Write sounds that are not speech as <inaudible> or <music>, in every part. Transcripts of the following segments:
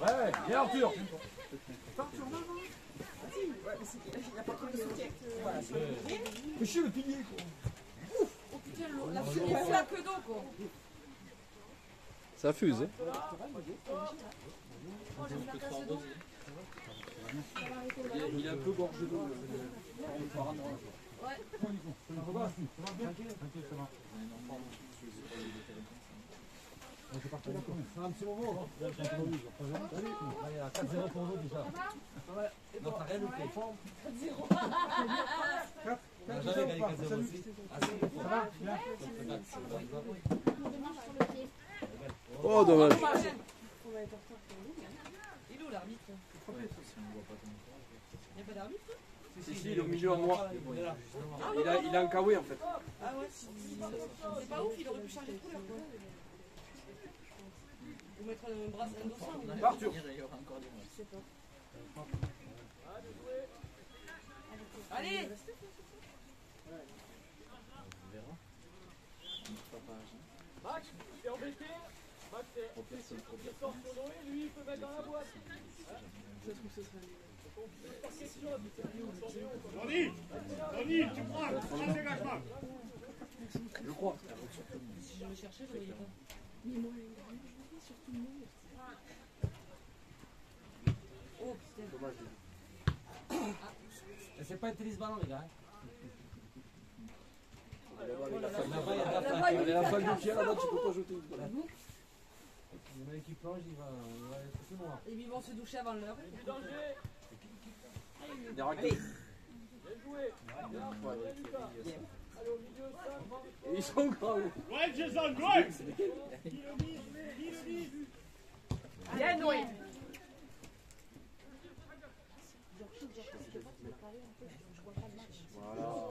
Ouais bien Arthur. Fais chier le pilier quoi. La d'eau, quoi. Ça fuse, hein Il est, un peu gorgé d'eau. le- le- le parano, là. C'est un petit moment. hein. Là, il y a 4-0 pour nous déjà. Non, t'as rien loupé. On n'a jamais gagné 4-0 aussi. Ah, Oh, dommage. Il est où l'arbitre? Il n'y a pas d'arbitre Si, si, il est au milieu en noir. Il est là, justement. Il a, il a un kawaii en fait. Ah ouais C'est pas ouf, il aurait pu changer de couleur. Ou mettre un bras, un ou Arthur. Je sais pas. Allez Max, t'es embêté Max, t'es il sort sur Noé, lui, il peut mettre dans la boîte. Tony Tony, tu prends Prends dégagement Je crois. Je me cherchais, je voyais pas. Oh putain. Dommage. C'est pas intelligent ce ballon, les gars. <laughs> Il y a la Là-bas, il y a. Il y a tu peux pas jeter. Voilà. Le mec qui plonge, il va, il va être tout noir. Ils vont se doucher avant l'heure. Danger Allez, ils sont grands. Ouais, ouais Bien Voilà.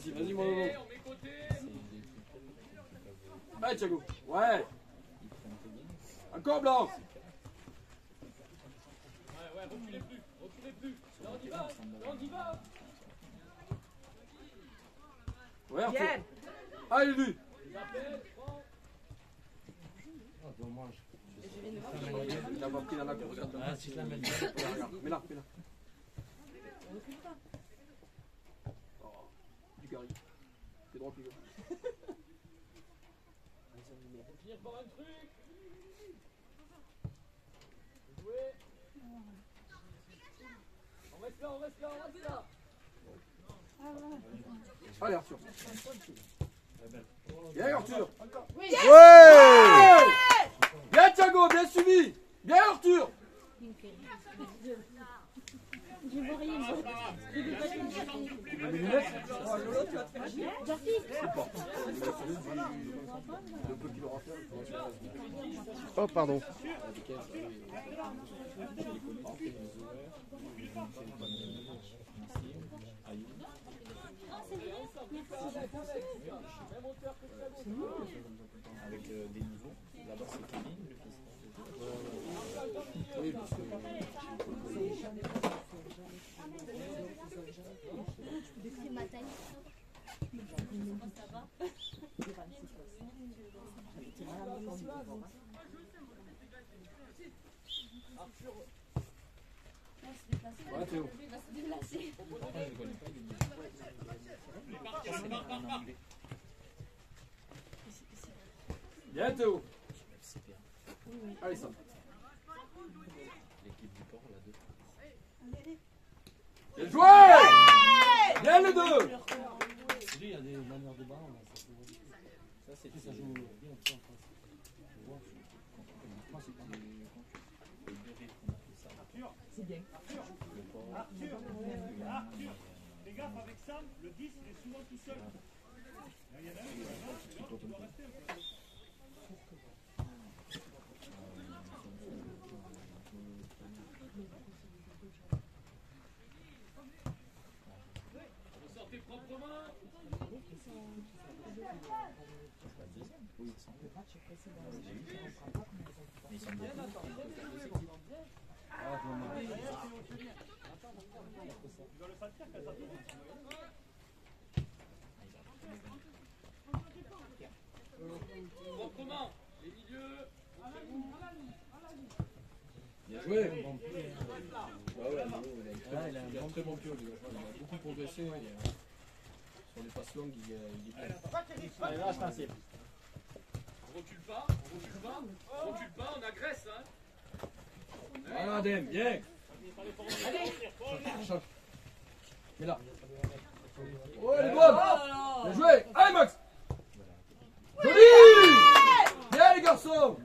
Vas-y, vas-y, mon on met côté Allez, Thiago. Ouais. Encore blanc. Ouais, ouais, reculez plus, reculez plus Là, on y va Là, on y va Ouais, Arthur. Allez, lui. Ah, dommage. Il a pas pris la nappe, regarde. Ah, si je la mets. Regarde, mets-la, mets-la. Oh, T'es droit, plus Faut finir par un truc Joué On reste là, on reste là, on reste là Allez, Arthur. Bien, Arthur. Ouais Bien, Thiago, bien suivi. Bien, Arthur. Peu qu'il aura fait. Oh, pardon. Avec euh, des niveaux. Là-bas, c'est le fils. Oui, parce que- Ouais, Théo. Après, je ne connais pas les Partir, part, part, part. Bien, Théo. Allez, ça. L'équipe du port, là, deux. Bien joué Bien les deux Il y a des manières de là, ça c'est Ça joue bien, en Moi, c'est bien. Arthur, Arthur, fais gaffe avec Sam, le 10 il est souvent tout seul. Il y en a un, il y en a un, c'est l'autre, il doit rester un peu. Vous sortez proprement. Oui, ils sont Mais ils sont bien. Tu dois le sentir quand ça tourne. Proprement. Les milieux. Bien joué Ah Là, il a un il a un très bon pied. Il a beaucoup progressé. Sur les passes longues, il, il est bien. Allez, là, cible. On recule pas. On recule pas. On recule pas. On agresse. Hein. Voilà, Adem, bien Mais là. Oh, elle est bonne Bien joué Allez, Max Joli Bien, les garçons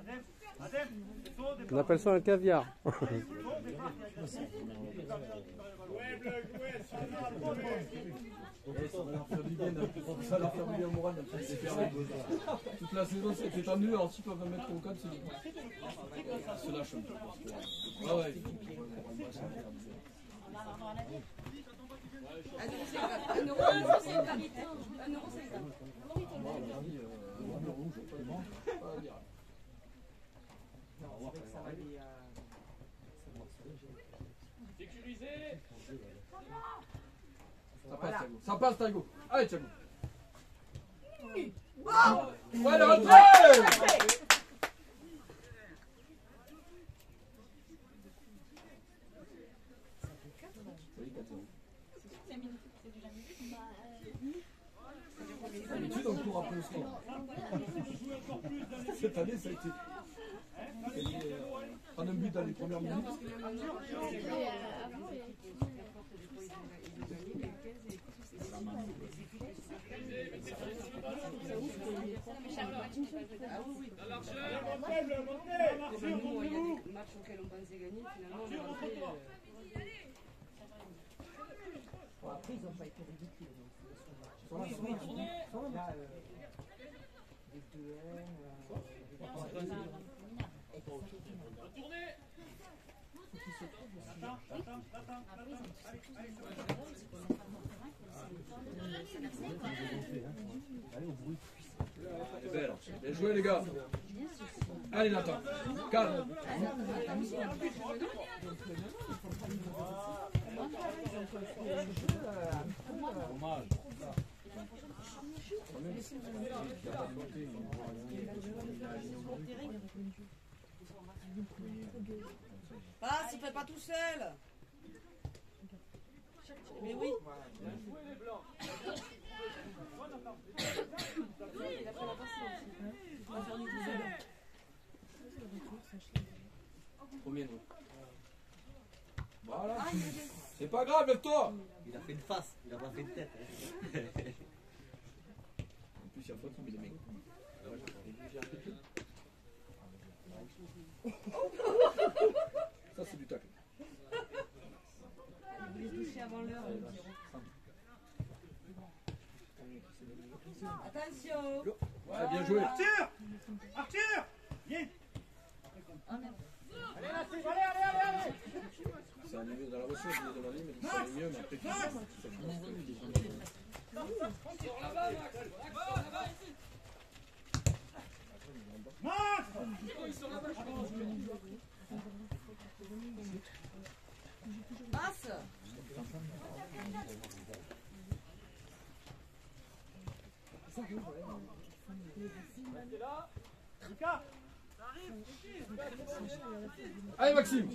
Adem, Adem, On appelle ça un caviar. C'est toi au départ qui a dit. Ouais, Bleu, ouais, c'est ça, le premier. Eh, Ça va leur faire du bien, ça va leur faire du bien au moral. Toute la saison, c'était tendu, alors s'ils peuvent me mettre au code, c'est bien. C'est la chose. Ouais, ouais. Un euro, c'est une. Un euro, c'est une à mon avis, euh, le rouge, pas le- pas à dire. Sécurisé. Ça passe, Thiago. Ça passe, Thiago. Allez, Thiago. Ouais, le retrait Salut, Catherine. D'habitude, on court après le score. Cette année, ça a été. C'était, euh, Prendre un but dans les premières minutes. Montez, Bleu, montez. Arthur, montez-vous. Auxquels on pensait gagner, finalement, on est rentré. Après, ils n'ont pas été ridicules. Oui, oui, Là, euh, des 2-1. Retournez. Attends, attends, attends, attends. Allez, allez, C'est belle. Bien joué, les gars. Allez, Nathan. Calme. Passe, il fait pas tout seul. Mais oui. <coughs> <coughs> Les Premier, nous. Voilà. C'est pas grave, lève-toi. Il a fait une face, il a pas fait une tête. En plus, il y a faute, mais les mecs. Ça, c'est du tacle. Il est touché avant l'heure. Attention. Ouais, bien joué. Arthur Arthur Viens Allez, c'est- allez, allez, allez, C'est un mieux dans la ressource, il est demandé, mais c'est un mieux, mais après, tu Max Max Passe. Restez là. Lucas Ça arrive Allez Maxime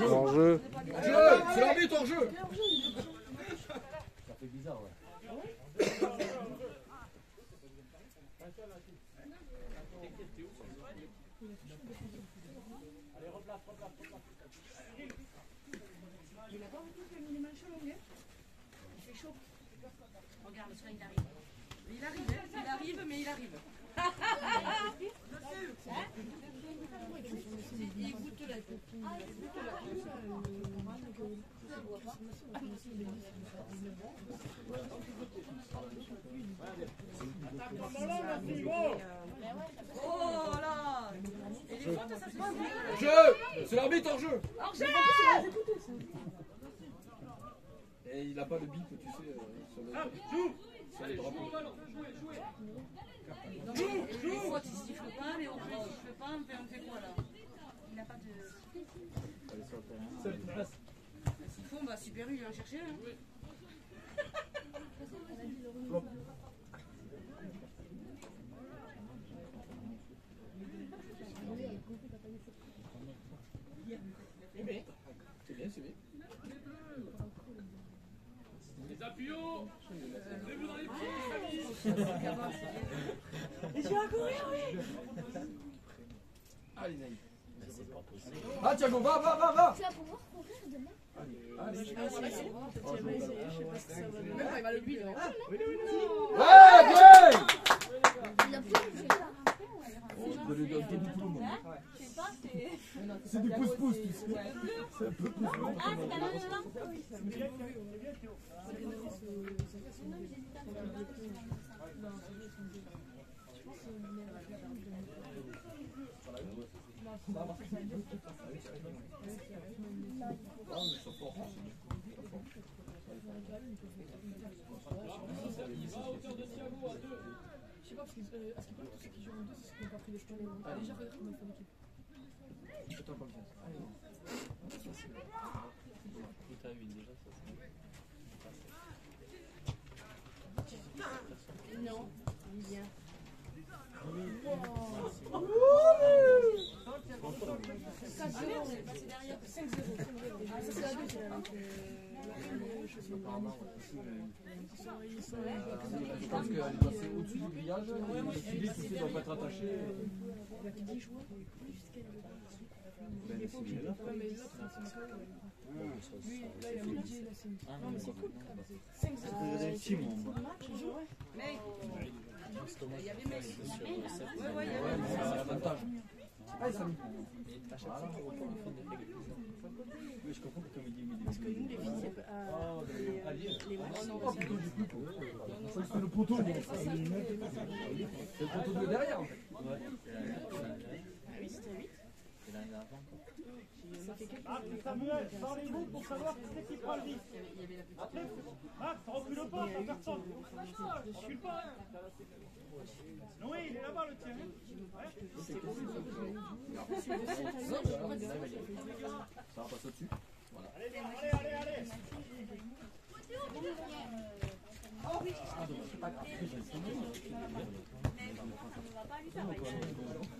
Hors jeu. Jeu C'est l'arbitre hors jeu Ça fait bizarre, ouais. Il a pas beaucoup fait les mains chaudes, hein Il fait chaud. Regarde, il arrive. Il arrive, hein il arrive, mais il arrive. Oh là. Jeu C'est l'arbitre hors jeu Hors jeu Et il a pas de bip, tu sais, euh, sur le, sur les drapeaux. Mais les fautes, il siffle pas, hors jeu, il siffle pas, on fait, on fait quoi là Il n'a pas de. S'il faut, on va super il va en chercher un. C'est bien, c'est bien. Les appuis les pieds, les amis Allez Naïf. Ah Thiago, va, va, va, va Tu vas pouvoir courir demain Allez. Même quand il va le lui, là. Ouais, bien Il a plus de On peut lui donner tout le monde. Je sais pas, c'est. C'est du pouce-pouce, tu sais. C'est un peu pouce-pouce. Ah, c'est pas là, là Je sais pas, parce que, euh, à tous ceux qui jouent en deux, c'est ceux qui n'ont pas pris. Déjà, l'équipe. Attends, pas bien. Allez. Non, Je pense qu'elle est passée au-dessus du grillage. Le filet, tu sais, doit pas être attaché. Il c'est cool. 5 Mec, il y avait mec. Ouais, ouais, il y avait Ouais, mais mec. c'est l'avantage. Allez, Samy. Parce que nous, les filles, c'est pas. euh, les, euh, les Oh, c'est plutôt du coup. Je que c'était le poteau. C'est le poteau de derrière, en fait. Ah oui, c'était 8. Samuel, parlez-vous pour savoir qui c'est qui prend le 10 Après, Max, recule pas, sans personne Recule pas hein. Noé, il est là-bas le tien. Ça va passer au-dessus. Allez, allez, allez, allez à l'école ce matin. Elle est bonne.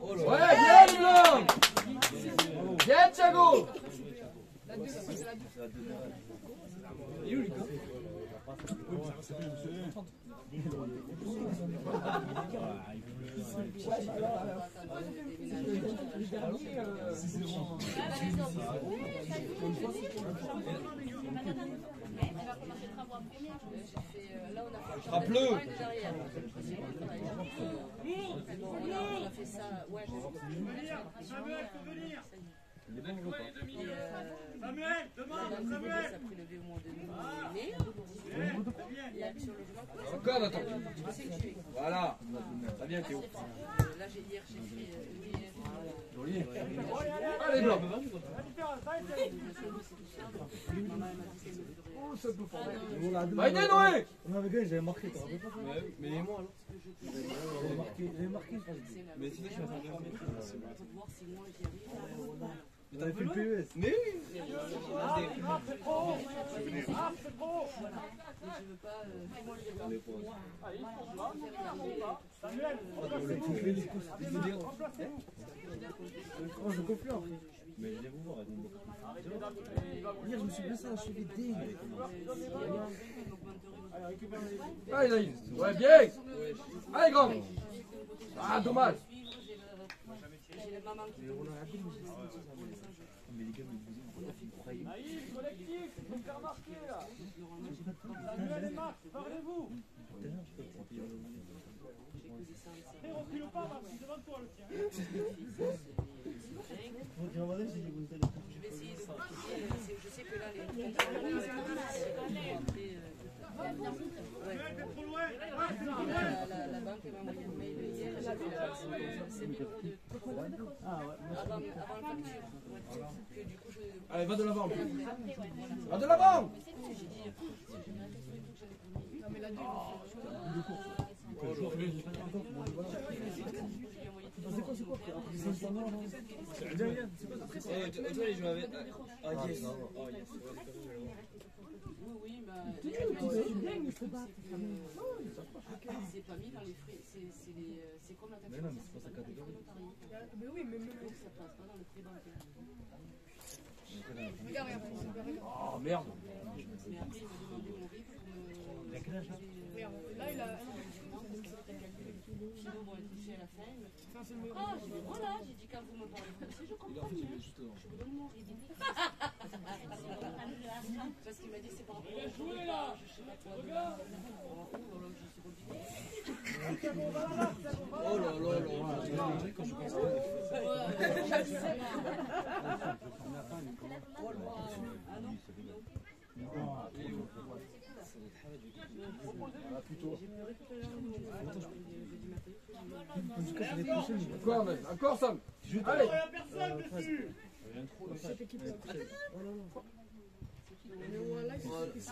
Ouais, bien, Lilian Bien, Thiago derrière. Ça, Samuel, Samuel, demande, Samuel. Encore. Voilà. Très bien, Théo. Là, j'ai hier, j'ai fait. Joli. Allez, blanc. Oh, ça peut pas. On Va Noé avait gagné, j'avais marqué, t'as rappelles pas Mais et moi alors J'avais marqué, j'avais marqué, je pense. Mais sinon, je suis en train de faire voir si moi j'y arrive. On avait fait le PES. Mais oui Ah, ah, c'est trop Ah, c'est trop Mais je veux pas. Allez, Samuel, On a tout fait les courses. remplacez-vous je confirme. Mais allez vous voir, Hier, je me suis blessé à la cheville dingue. Allez, Naïs. Ouais, bien. Allez, grand. Ah, dommage. J'ai la maman qui veut. Mais les gars, mais vous vous croyez Naïf, collectif, me faire remarquer là Samuel et Max, parlez-vous Après, recule pas, Max, il est devant toi le tien Moi, j'ai demandé, j'ai dit, vous êtes Je vais essayer de Je sais que là, les Ah, la, banque m'a envoyé un mail hier. J'ai fait la 5 000 euros de Ah ouais. avant, avant la facture. Ouais, que du coup, je. Allez, va de l'avant. Va de l'avant. J'ai dit, et Oui. C'est c'est pas mis dans les frais. C'est c'est les- c'est comme la taxe. Mais non, mais c'est pas sa foncière, catégorie. les frais notariés. Mais oui, mais ça passe pas dans le prix bancaire. Oh, merde. Mais après, il m'a demandé mon RIB pour me. Il a quel âge, là Là, il a un an. Sinon, bon, être ici à la fin. il m'a fait, Ah, voilà, j'ai dit, quand vous me parlez je comprends mieux. Je vous donne mon. Parce qu'il m'a dit, c'est par rapport au jour pas, je sais pas quoi. de- Oh, oh là là. Oh là là là Quand je pense à Encore, mec. Encore, Sam. Allez. Il y a personne dessus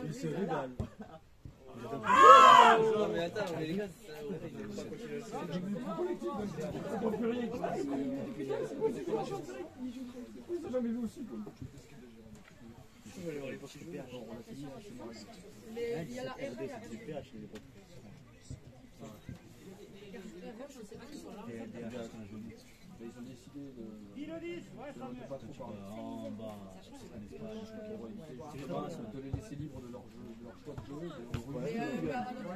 Il se régale. Non, mais attends, les gars, jamais vu aussi. jouer. Il y a la RP. Mais ils ont décidé de Samuel pas trop parler. En bas, De les laisser libres de leur, choix de jeu,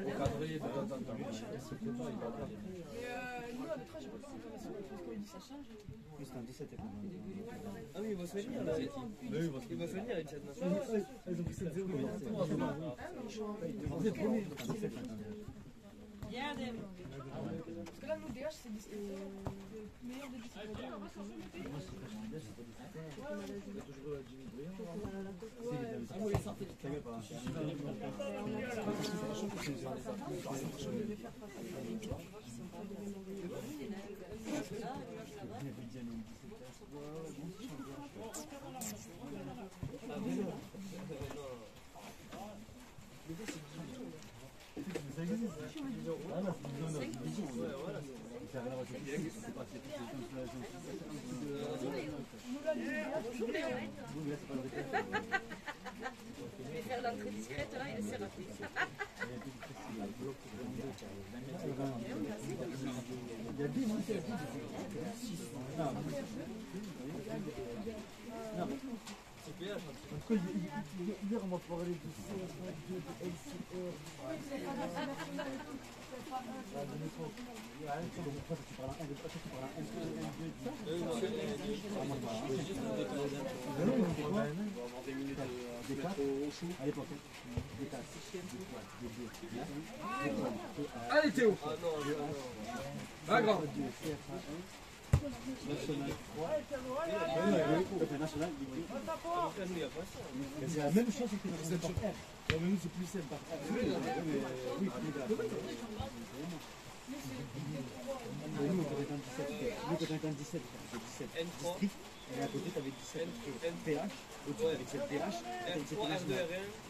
encadrer. C'est un 17 Ah oui, il va se venir là. Il va se venir, Etienne. Ils ont pris 7-0. Vous êtes premier. Parce que là, nous, DH, c'est le meilleur des disciplines. Je vais faire l'entrée discrète là et. Il y a 10 lycées. Hier, on m'a parlé de CSA2, de LCR. Ah, Ah, Allez, Théo. Ah non, non, non. C'est la même chose que la par R. La même c'est plus simple par R. Oui, Nous, on peut être 17. Nous, on peut être en 17. 17. District. Et à côté, t'avais 17. PH. Au-dessus, t'avais 17 PH. 17 PH.